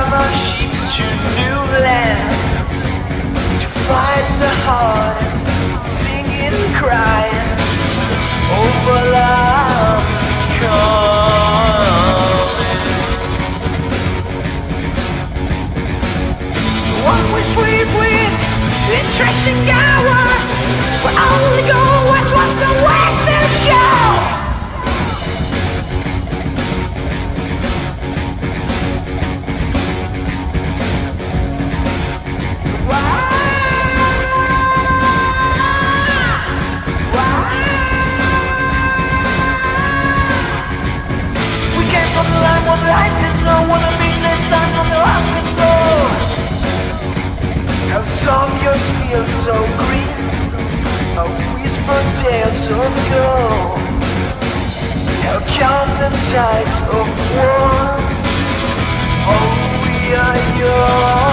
from our sheeps to new lands To fight the heart singing crying One we with, the lights is low when the midnight sun from the hospital. How some years feel so green. How whisper tales of gold. How come the tides of war. Oh, we are your.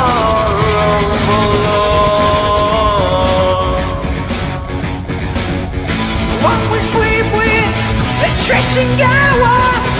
What we sleep with, electrician guy was.